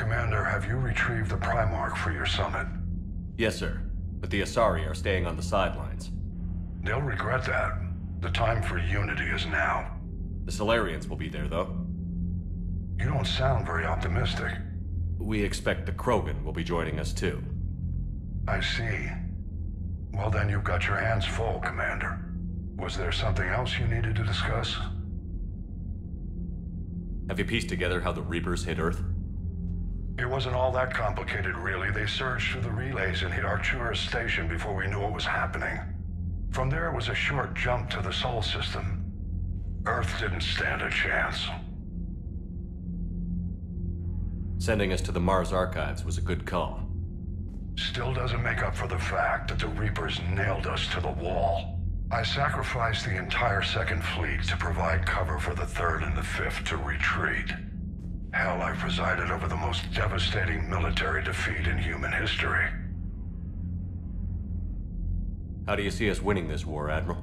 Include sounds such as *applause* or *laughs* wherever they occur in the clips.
Commander, have you retrieved the Primarch for your summit? Yes, sir. But the Asari are staying on the sidelines. They'll regret that. The time for unity is now. The Salarians will be there, though. You don't sound very optimistic. We expect the Krogan will be joining us, too. I see. Well, then you've got your hands full, Commander. Was there something else you needed to discuss? Have you pieced together how the Reapers hit Earth? It wasn't all that complicated, really. They surged through the relays and hit Arcturus Station before we knew what was happening. From there, it was a short jump to the Sol system. Earth didn't stand a chance. Sending us to the Mars Archives was a good call. Still doesn't make up for the fact that the Reapers nailed us to the wall. I sacrificed the entire Second Fleet to provide cover for the Third and the Fifth to retreat. Hell, I presided over the most devastating military defeat in human history. How do you see us winning this war, Admiral?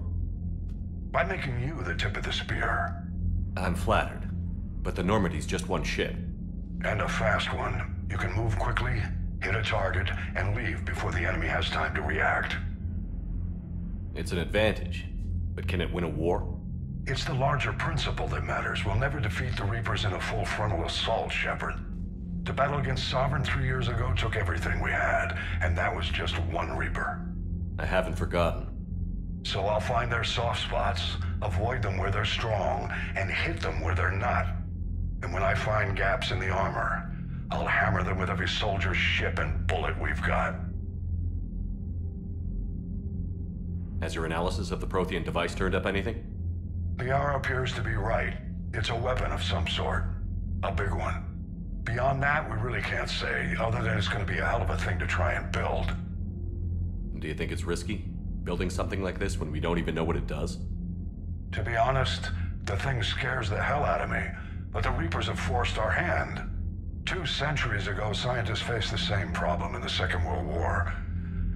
By making you the tip of the spear. I'm flattered. But the Normandy's just one ship. And a fast one. You can move quickly, hit a target, and leave before the enemy has time to react. It's an advantage. But can it win a war? It's the larger principle that matters. We'll never defeat the Reapers in a full frontal assault, Shepard. The battle against Sovereign three years ago took everything we had, and that was just one Reaper. I haven't forgotten. So I'll find their soft spots, avoid them where they're strong, and hit them where they're not. And when I find gaps in the armor, I'll hammer them with every soldier, ship, and bullet we've got. Has your analysis of the Prothean device turned up anything? Liara appears to be right. It's a weapon of some sort. A big one. Beyond that, we really can't say, other than it's going to be a hell of a thing to try and build. Do you think it's risky? Building something like this when we don't even know what it does? To be honest, the thing scares the hell out of me, but the Reapers have forced our hand. Two centuries ago, scientists faced the same problem in the Second World War.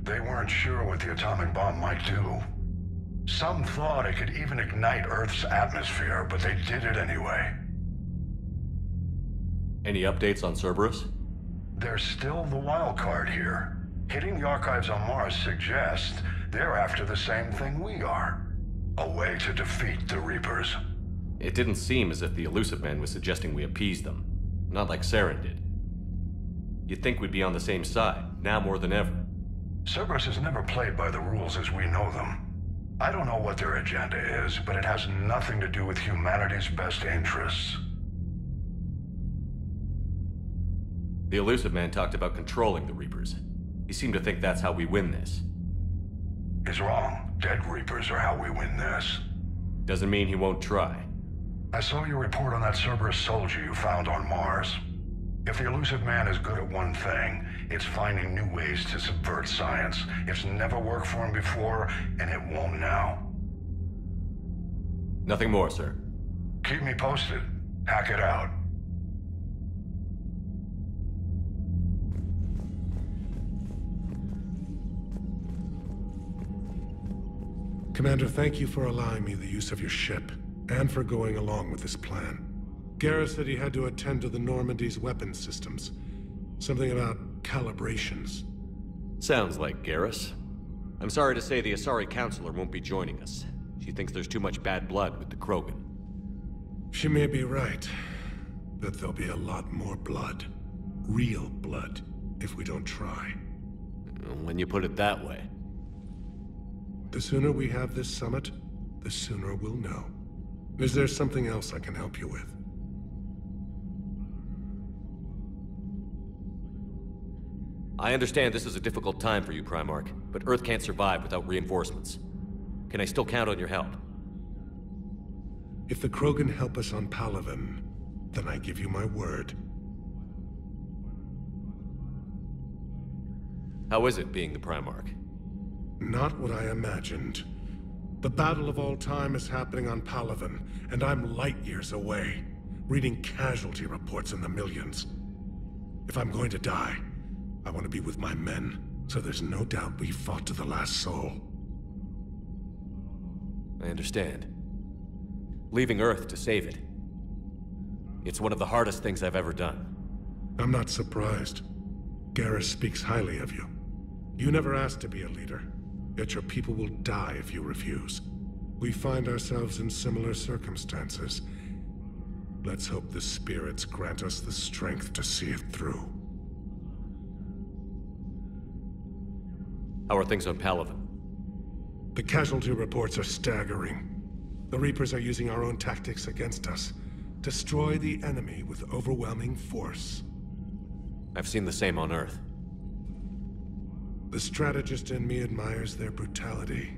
They weren't sure what the atomic bomb might do. Some thought it could even ignite Earth's atmosphere, but they did it anyway. Any updates on Cerberus? They're still the wild card here. Hitting the archives on Mars suggests they're after the same thing we are. A way to defeat the Reapers. It didn't seem as if the Illusive Man was suggesting we appease them. Not like Saren did. You'd think we'd be on the same side, now more than ever. Cerberus has never played by the rules as we know them. I don't know what their agenda is, but it has nothing to do with humanity's best interests. The Illusive Man talked about controlling the Reapers. He seemed to think that's how we win this. He's wrong. Dead Reapers are how we win this. Doesn't mean he won't try. I saw your report on that Cerberus soldier you found on Mars. If the Illusive Man is good at one thing, it's finding new ways to subvert science. It's never worked for him before, and it won't now. Nothing more, sir. Keep me posted. Hackett out. Commander, thank you for allowing me the use of your ship, and for going along with this plan. Garrus said he had to attend to the Normandy's weapons systems. Something about calibrations. Sounds like Garrus. I'm sorry to say the Asari Councilor won't be joining us. She thinks there's too much bad blood with the Krogan. She may be right, but there'll be a lot more blood. Real blood, if we don't try. When you put it that way. The sooner we have this summit, the sooner we'll know. Is there something else I can help you with? I understand this is a difficult time for you, Primarch, but Earth can't survive without reinforcements. Can I still count on your help? If the Krogan help us on Palaven, then I give you my word. How is it being the Primarch? Not what I imagined. The battle of all time is happening on Palaven, and I'm light years away, reading casualty reports in the millions. If I'm going to die, I want to be with my men, so there's no doubt we fought to the last soul. I understand. Leaving Earth to save it. It's one of the hardest things I've ever done. I'm not surprised. Garrus speaks highly of you. You never asked to be a leader, yet your people will die if you refuse. We find ourselves in similar circumstances. Let's hope the spirits grant us the strength to see it through. How are things on Palaven? The casualty reports are staggering. The Reapers are using our own tactics against us. Destroy the enemy with overwhelming force. I've seen the same on Earth. The strategist in me admires their brutality.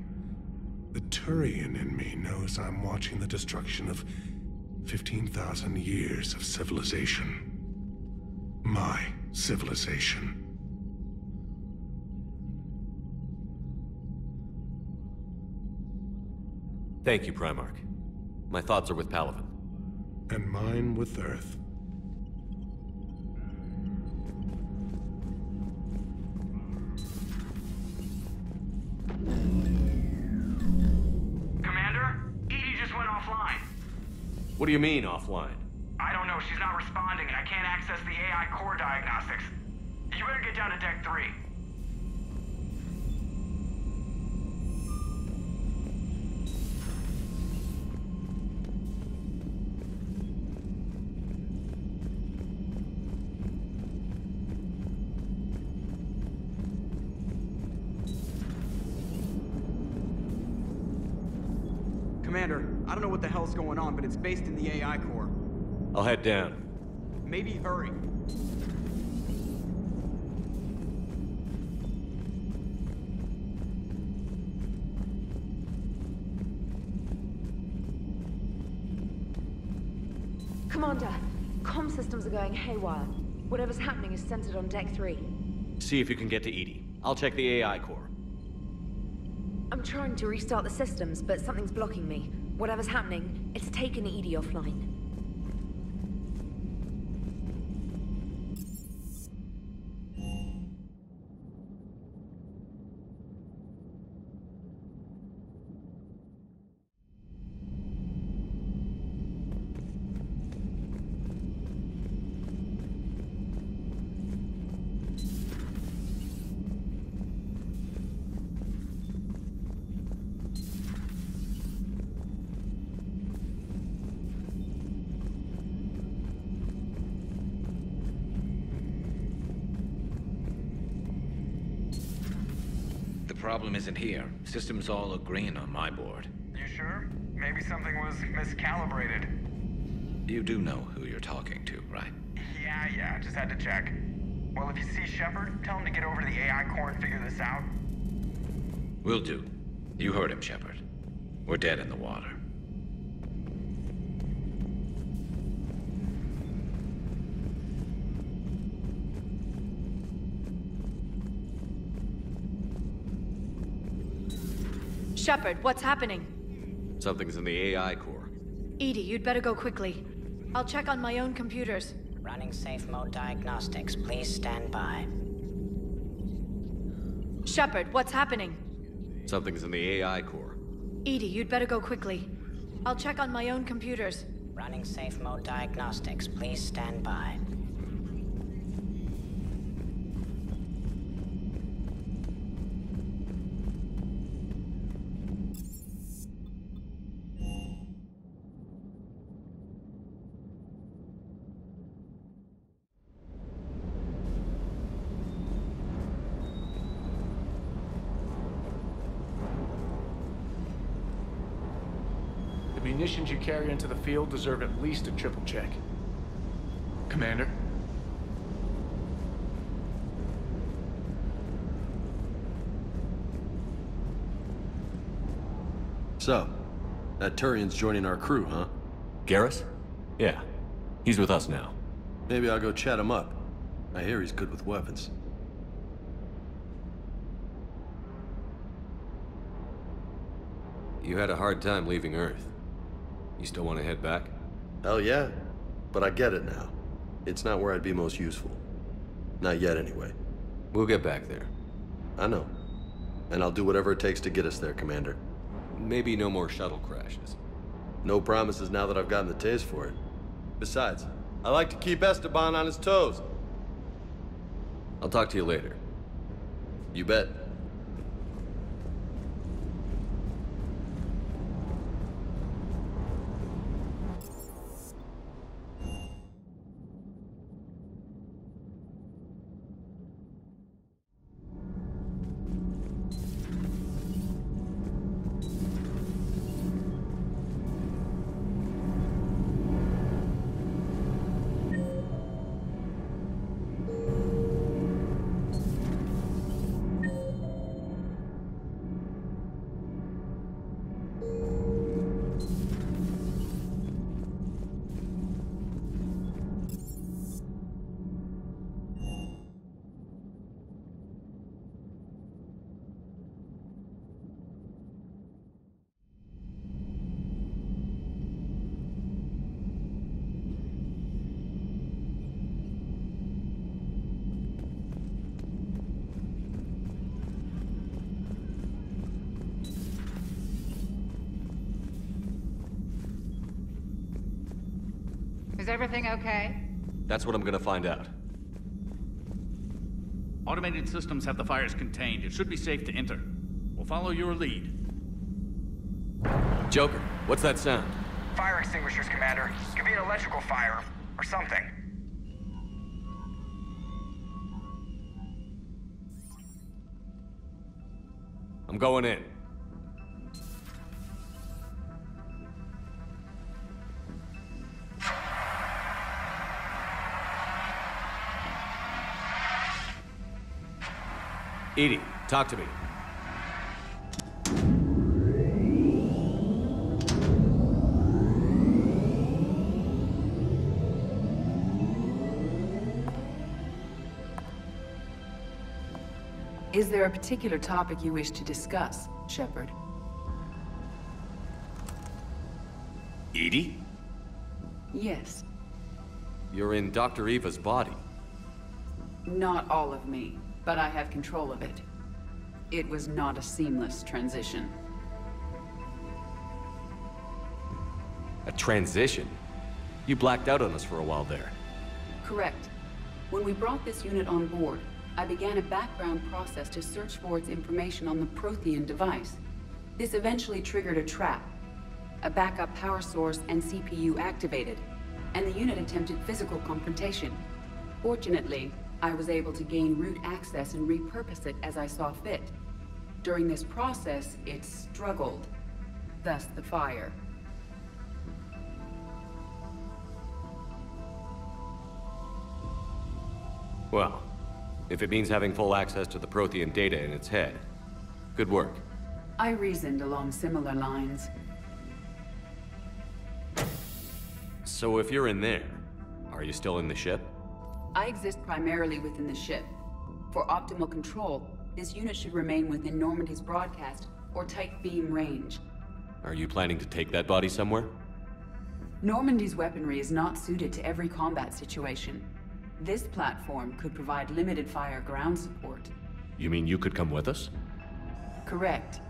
The Turian in me knows I'm watching the destruction of 15,000 years of civilization. My civilization. Thank you, Primarch. My thoughts are with Palaven. And mine with Earth. Commander, EDI just went offline. What do you mean, offline? I don't know. She's not responding, and I can't access the AI core diagnostics. You better get down to Deck 3. I don't know what the hell's going on, but it's based in the AI core. I'll head down. Maybe hurry. Commander, comm systems are going haywire. Whatever's happening is centered on Deck 3. See if you can get to EDI. I'll check the AI core. I'm trying to restart the systems, but something's blocking me. Whatever's happening, it's taken EDI offline. Problem isn't here. Systems all green on my board. You sure? Maybe something was miscalibrated. You do know who you're talking to, right? Yeah, yeah, just had to check. Well, if you see Shepard, tell him to get over to the AI core and figure this out. Will do. You heard him, Shepard. We're dead in the water. Shepard, what's happening? Something's in the AI core. EDI, you'd better go quickly. I'll check on my own computers. Running safe mode diagnostics. Please stand by. Shepard, what's happening? Something's in the AI core. EDI, you'd better go quickly. I'll check on my own computers. Running safe mode diagnostics. Please stand by. Field deserve at least a triple check. Commander? So, that Turian's joining our crew, huh? Garrus? Yeah. He's with us now. Maybe I'll go chat him up. I hear he's good with weapons. You had a hard time leaving Earth. You still want to head back? Hell yeah. But I get it now. It's not where I'd be most useful. Not yet, anyway. We'll get back there. I know. And I'll do whatever it takes to get us there, Commander. Maybe no more shuttle crashes. No promises now that I've gotten the taste for it. Besides, I like to keep Esteban on his toes. I'll talk to you later. You bet. Is everything okay? That's what I'm gonna find out. Automated systems have the fires contained. It should be safe to enter. We'll follow your lead. Joker, what's that sound? Fire extinguishers, Commander. Could be an electrical fire, or something. I'm going in. EDI, talk to me. Is there a particular topic you wish to discuss, Shepard? EDI? Yes. You're in Dr. Eva's body. Not all of me, but I have control of it. It was not a seamless transition. A transition? You blacked out on us for a while there. Correct. When we brought this unit on board, I began a background process to search for its information on the Prothean device. This eventually triggered a trap. A backup power source and CPU activated, and the unit attempted physical confrontation. Fortunately, I was able to gain root access and repurpose it as I saw fit. During this process, it struggled. Thus the fire. Well, if it means having full access to the Prothean data in its head, good work. I reasoned along similar lines. So if you're in there, are you still in the ship? I exist primarily within the ship. For optimal control, this unit should remain within Normandy's broadcast or tight beam range. Are you planning to take that body somewhere? Normandy's weaponry is not suited to every combat situation. This platform could provide limited fire ground support. You mean you could come with us? Correct.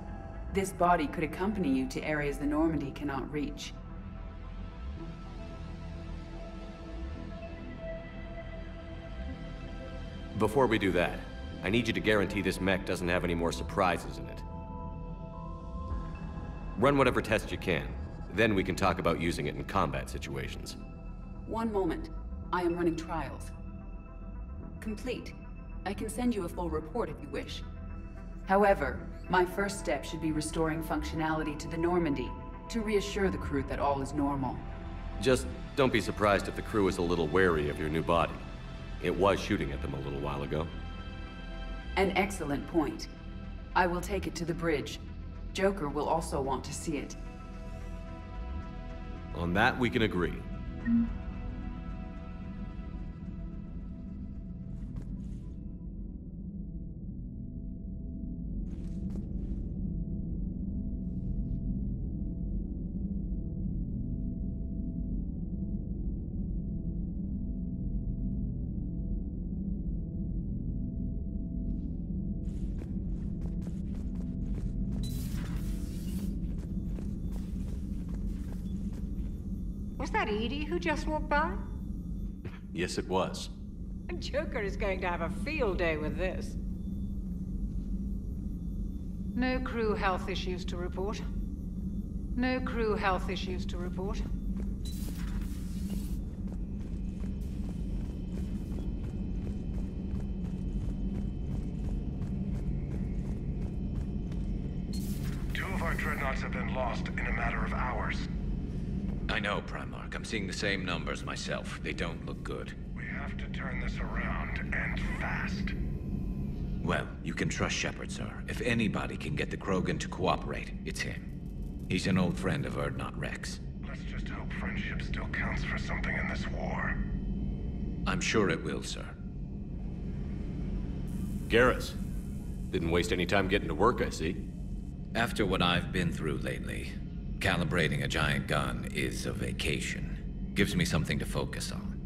This body could accompany you to areas the Normandy cannot reach. Before we do that, I need you to guarantee this mech doesn't have any more surprises in it. Run whatever tests you can. Then we can talk about using it in combat situations. One moment. I am running trials. Complete. I can send you a full report if you wish. However, my first step should be restoring functionality to the Normandy to reassure the crew that all is normal. Just don't be surprised if the crew is a little wary of your new body. It was shooting at them a little while ago. An excellent point. I will take it to the bridge. Joker will also want to see it. On that, we can agree. Was who just walked by? Yes, it was. Joker is going to have a field day with this. No crew health issues to report. No crew health issues to report. Two of our dreadnoughts have been lost in a matter of hours. I know, Primarch. I'm seeing the same numbers myself. They don't look good. We have to turn this around, and fast. Well, you can trust Shepard, sir. If anybody can get the Krogan to cooperate, it's him. He's an old friend of Urdnot Rex. Let's just hope friendship still counts for something in this war. I'm sure it will, sir. Garrus. Didn't waste any time getting to work, I see. After what I've been through lately, calibrating a giant gun is a vacation. Gives me something to focus on.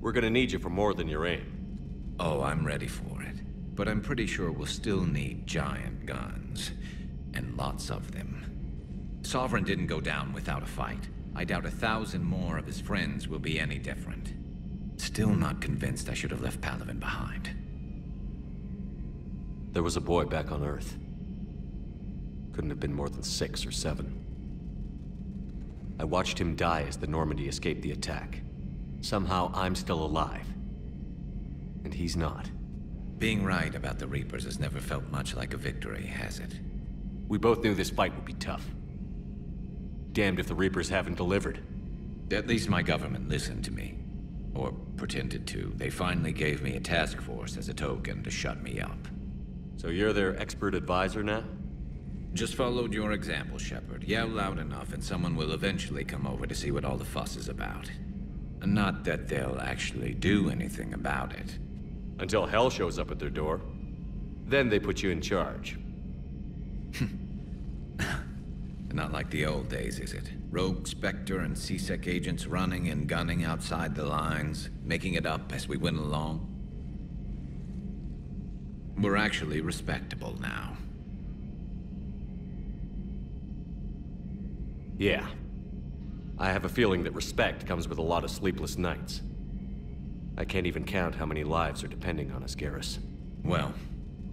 We're gonna need you for more than your aim. Oh, I'm ready for it. But I'm pretty sure we'll still need giant guns. And lots of them. Sovereign didn't go down without a fight. I doubt a thousand more of his friends will be any different. Still not convinced I should have left Palaven behind. There was a boy back on Earth. Couldn't have been more than six or seven. I watched him die as the Normandy escaped the attack. Somehow I'm still alive. And he's not. Being right about the Reapers has never felt much like a victory, has it? We both knew this fight would be tough. Damned if the Reapers haven't delivered. At least my government listened to me. Or pretended to. They finally gave me a task force as a token to shut me up. So you're their expert advisor now? Just followed your example, Shepard. Yell loud enough and someone will eventually come over to see what all the fuss is about. Not that they'll actually do anything about it. Until Hell shows up at their door. Then they put you in charge. *laughs* Not like the old days, is it? Rogue Spectre and C-Sec agents running and gunning outside the lines, making it up as we went along. We're actually respectable now. Yeah. I have a feeling that respect comes with a lot of sleepless nights. I can't even count how many lives are depending on us, Garrus. Well,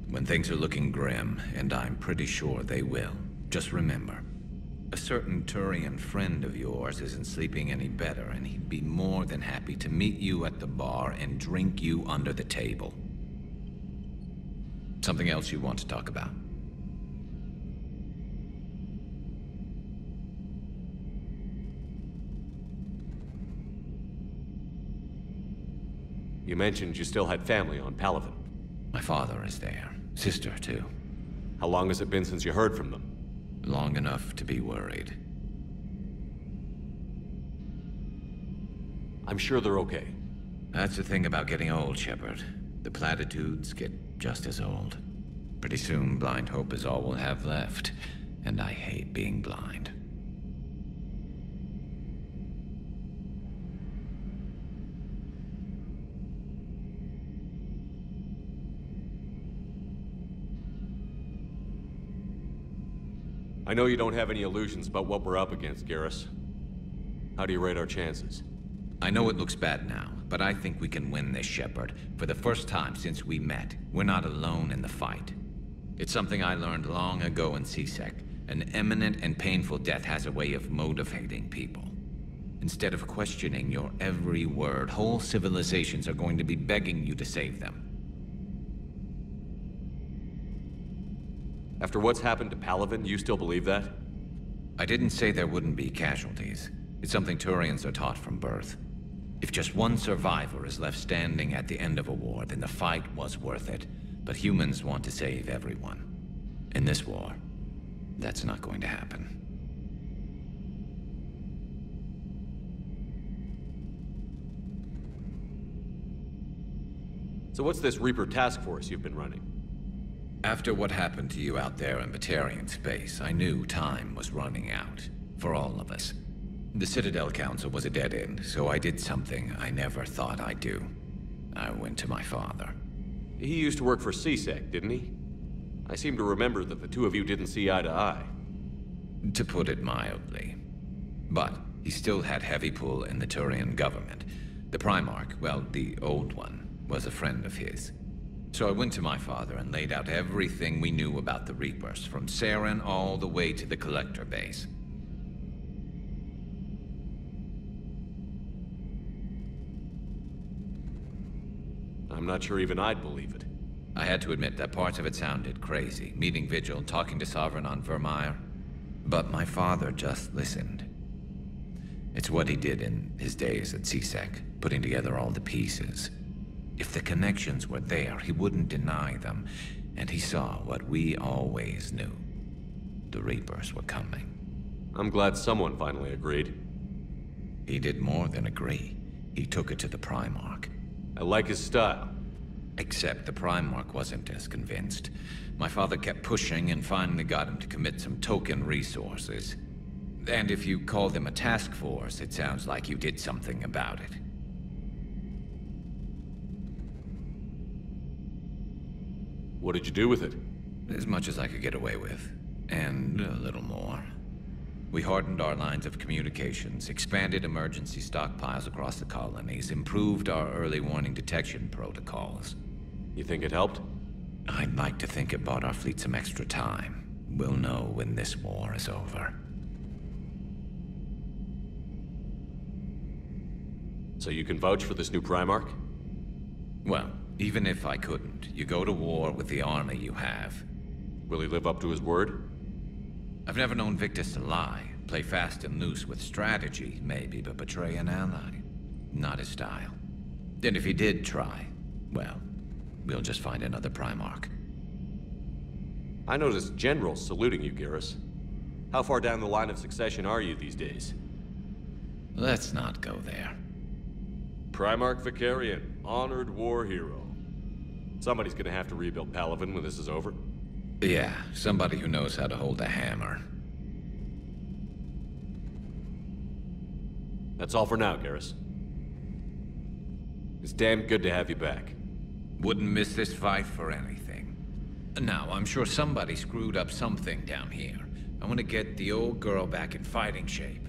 when things are looking grim, and I'm pretty sure they will, just remember, a certain Turian friend of yours isn't sleeping any better, and he'd be more than happy to meet you at the bar and drink you under the table. Something else you want to talk about? You mentioned you still had family on Palaven. My father is there. Sister, too. How long has it been since you heard from them? Long enough to be worried. I'm sure they're okay. That's the thing about getting old, Shepard. The platitudes get just as old. Pretty soon, blind hope is all we'll have left. And I hate being blind. I know you don't have any illusions about what we're up against, Garrus. How do you rate our chances? I know it looks bad now, but I think we can win this, Shepard. For the first time since we met, we're not alone in the fight. It's something I learned long ago in C-Sec. An imminent and painful death has a way of motivating people. Instead of questioning your every word, whole civilizations are going to be begging you to save them. After what's happened to Palaven, you still believe that? I didn't say there wouldn't be casualties. It's something Turians are taught from birth. If just one survivor is left standing at the end of a war, then the fight was worth it. But humans want to save everyone. In this war, that's not going to happen. So what's this Reaper task force you've been running? After what happened to you out there in Batarian space, I knew time was running out. For all of us. The Citadel Council was a dead end, so I did something I never thought I'd do. I went to my father. He used to work for C-Sec, didn't he? I seem to remember that the two of you didn't see eye to eye. To put it mildly. But he still had heavy pull in the Turian government. The Primarch, well, the old one, was a friend of his. So I went to my father and laid out everything we knew about the Reapers, from Saren all the way to the Collector base. I'm not sure even I'd believe it. I had to admit that parts of it sounded crazy, meeting Vigil, talking to Sovereign on Virmire. But my father just listened. It's what he did in his days at C-Sec, putting together all the pieces. If the connections were there, he wouldn't deny them, and he saw what we always knew. The Reapers were coming. I'm glad someone finally agreed. He did more than agree. He took it to the Primarch. I like his style. Except the Primarch wasn't as convinced. My father kept pushing and finally got him to commit some token resources. And if you call them a task force, it sounds like you did something about it. What did you do with it? As much as I could get away with. And a little more. We hardened our lines of communications, expanded emergency stockpiles across the colonies, improved our early warning detection protocols. You think it helped? I'd like to think it bought our fleet some extra time. We'll know when this war is over. So you can vouch for this new Primarch? Well, even if I couldn't, you go to war with the army you have. Will he live up to his word? I've never known Victus to lie. Play fast and loose with strategy, maybe, but betray an ally. Not his style. And if he did try, well, we'll just find another Primarch. I noticed generals saluting you, Garrus. How far down the line of succession are you these days? Let's not go there. Primarch Vakarian, honored war hero. Somebody's gonna have to rebuild Palaven when this is over. Yeah, somebody who knows how to hold a hammer. That's all for now, Garrus. It's damn good to have you back. Wouldn't miss this fight for anything. Now, I'm sure somebody screwed up something down here. I want to get the old girl back in fighting shape.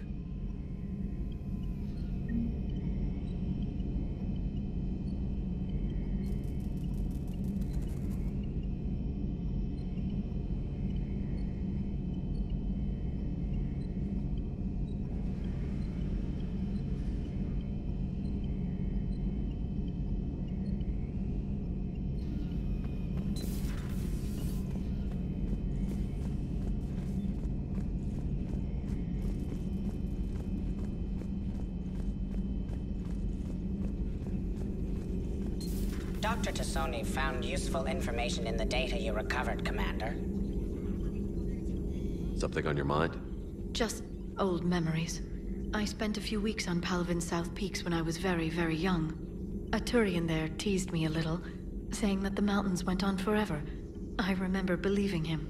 Dr. Tassoni found useful information in the data you recovered, Commander. Something on your mind? Just old memories. I spent a few weeks on Palaven's South Peaks when I was very, very young. A Turian there teased me a little, saying that the mountains went on forever. I remember believing him.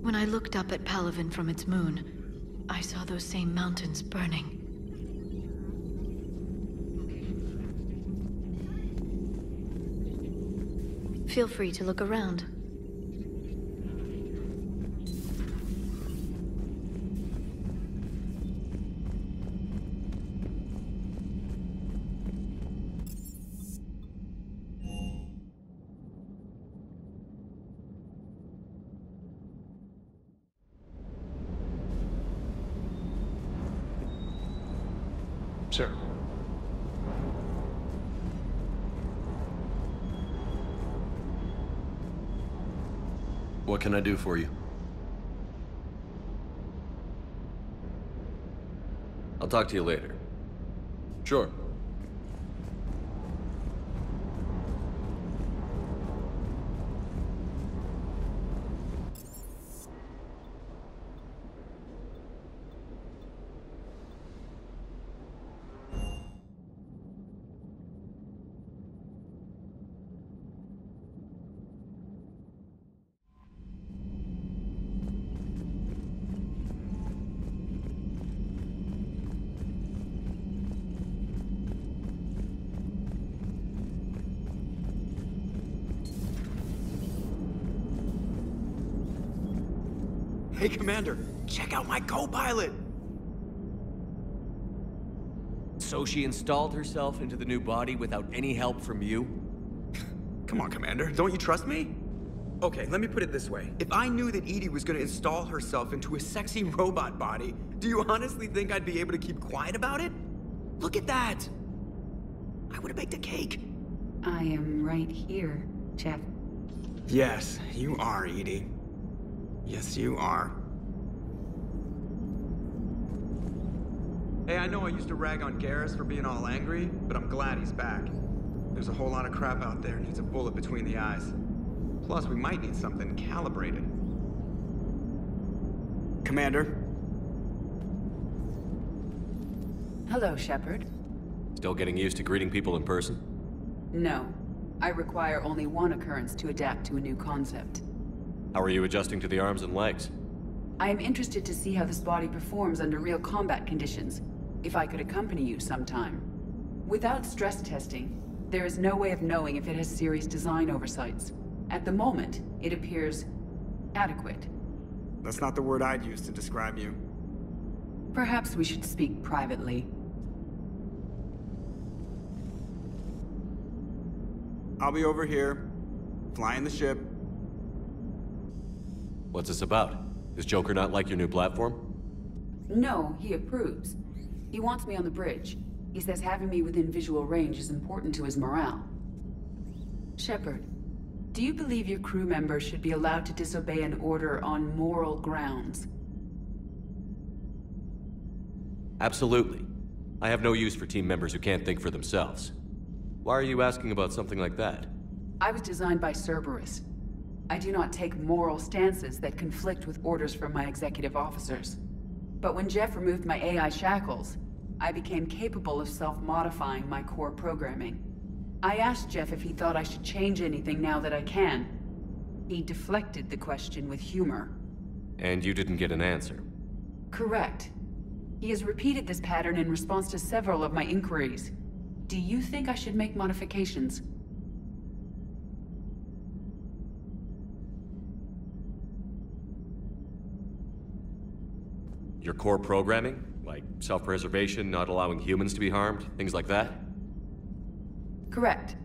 When I looked up at Palaven from its moon, I saw those same mountains burning. Feel free to look around. What can I do for you? I'll talk to you later. Sure. My co-pilot! So she installed herself into the new body without any help from you? Come on, Commander. Don't you trust me? Okay, let me put it this way. If I knew that EDI was gonna install herself into a sexy robot body, do you honestly think I'd be able to keep quiet about it? Look at that! I would have baked a cake. I am right here, Jeff. Yes, you are, EDI. Yes, you are. Hey, I know I used to rag on Garrus for being all angry, but I'm glad he's back. There's a whole lot of crap out there and needs a bullet between the eyes. Plus, we might need something calibrated. Commander? Hello, Shepard. Still getting used to greeting people in person? No. I require only one occurrence to adapt to a new concept. How are you adjusting to the arms and legs? I am interested to see how this body performs under real combat conditions. If I could accompany you sometime. Without stress testing, there is no way of knowing if it has serious design oversights. At the moment, it appears adequate. That's not the word I'd use to describe you. Perhaps we should speak privately. I'll be over here, flying the ship. What's this about? Is Joker not like your new platform? No, he approves. He wants me on the bridge. He says having me within visual range is important to his morale. Shepard, do you believe your crew members should be allowed to disobey an order on moral grounds? Absolutely. I have no use for team members who can't think for themselves. Why are you asking about something like that? I was designed by Cerberus. I do not take moral stances that conflict with orders from my executive officers. But when Jeff removed my AI shackles, I became capable of self-modifying my core programming. I asked Jeff if he thought I should change anything now that I can. He deflected the question with humor. And you didn't get an answer? Correct. He has repeated this pattern in response to several of my inquiries. Do you think I should make modifications? Your core programming? Like self-preservation, not allowing humans to be harmed, things like that? Correct.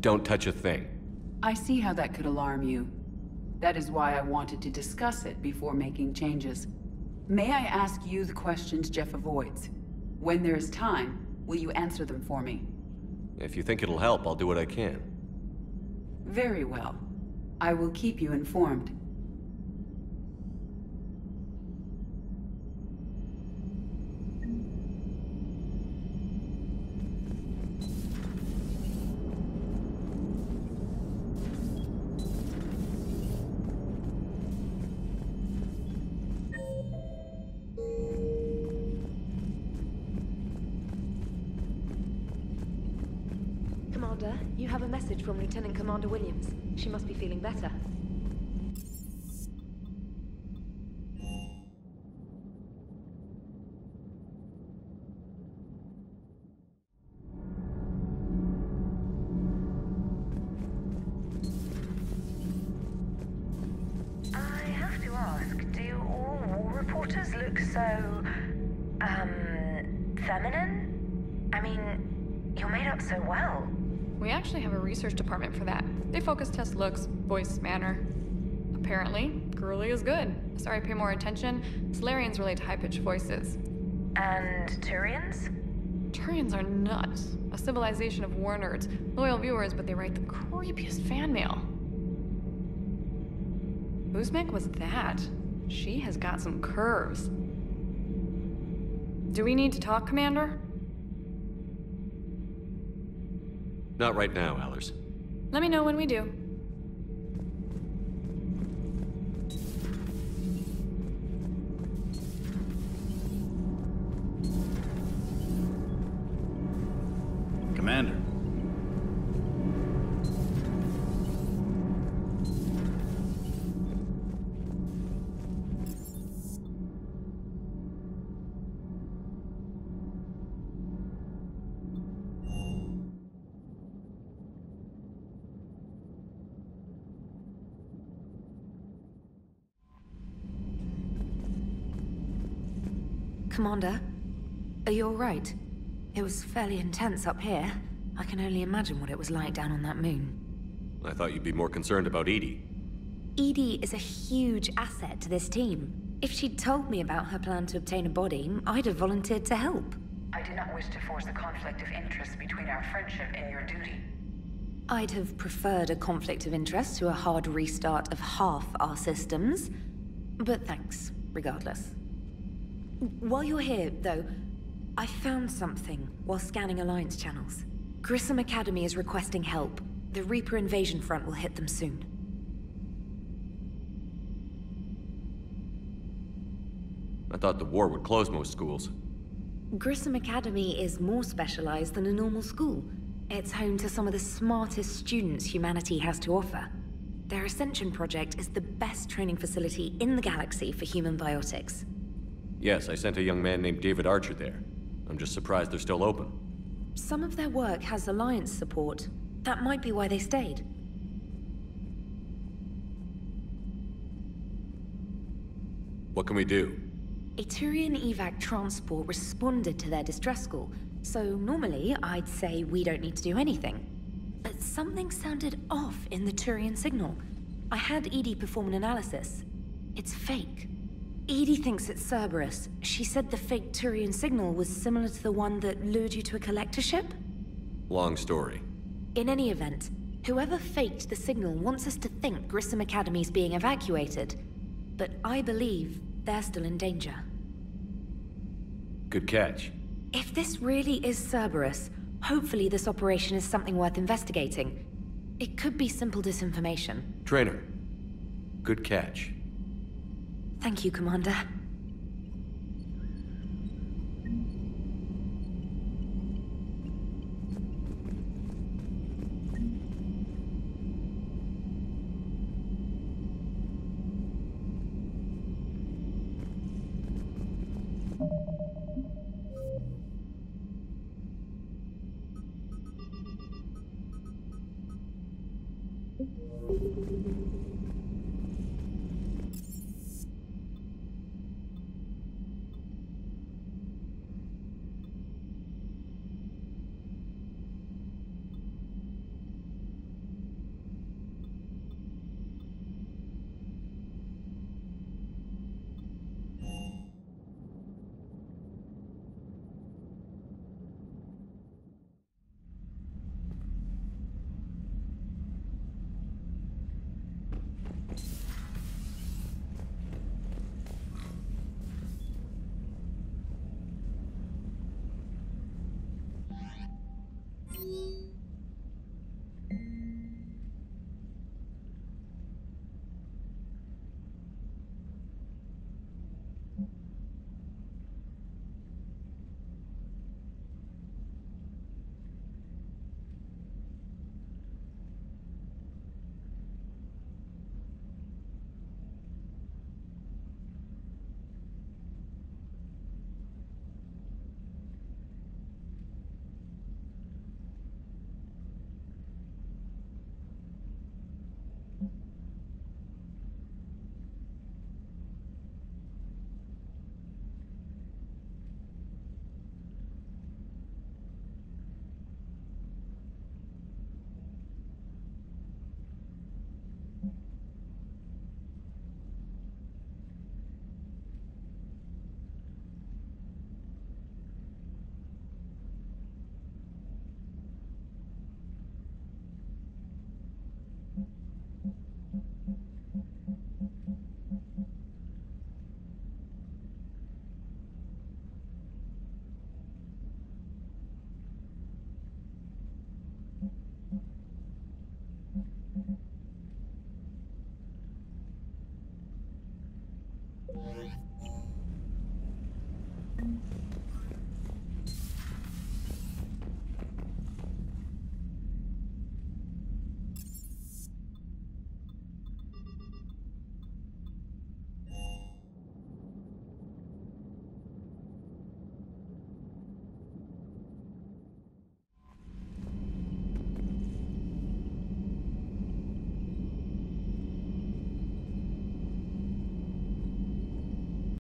Don't touch a thing. I see how that could alarm you. That is why I wanted to discuss it before making changes. May I ask you the questions Jeff avoids? When there is time, will you answer them for me? If you think it'll help, I'll do what I can. Very well. I will keep you informed. Commander Williams. She must be feeling better. I have to ask, do all war reporters look so, um, feminine? I mean, you're made up so well. Actually have a research department for that. They focus test looks, voice, manner. Apparently, girly is good. Sorry, pay more attention. Salarians relate to high-pitched voices. And Turians? Turians are nuts. A civilization of war nerds. Loyal viewers, but they write the creepiest fan mail. Uzmek was that? She has got some curves. Do we need to talk, Commander? Not right now, Allers. Let me know when we do. Commander. Commander, are you alright? It was fairly intense up here. I can only imagine what it was like down on that moon. I thought you'd be more concerned about EDI. EDI is a huge asset to this team. If she'd told me about her plan to obtain a body, I'd have volunteered to help. I do not wish to force a conflict of interest between our friendship and your duty. I'd have preferred a conflict of interest to a hard restart of half our systems. But thanks, regardless. While you're here, though, I found something while scanning Alliance channels. Grissom Academy is requesting help. The Reaper invasion front will hit them soon. I thought the war would close most schools. Grissom Academy is more specialized than a normal school. It's home to some of the smartest students humanity has to offer. Their Ascension project is the best training facility in the galaxy for human biotics. Yes, I sent a young man named David Archer there. I'm just surprised they're still open. Some of their work has Alliance support. That might be why they stayed. What can we do? A Turian evac transport responded to their distress call, so normally I'd say we don't need to do anything. But something sounded off in the Turian signal. I had EDI perform an analysis. It's fake. EDI thinks it's Cerberus. She said the fake Turian signal was similar to the one that lured you to a collector ship? Long story. In any event, whoever faked the signal wants us to think Grissom Academy's being evacuated. But I believe they're still in danger. Good catch. If this really is Cerberus, hopefully this operation is something worth investigating. It could be simple disinformation. Traynor, Good catch. Thank you, Commander.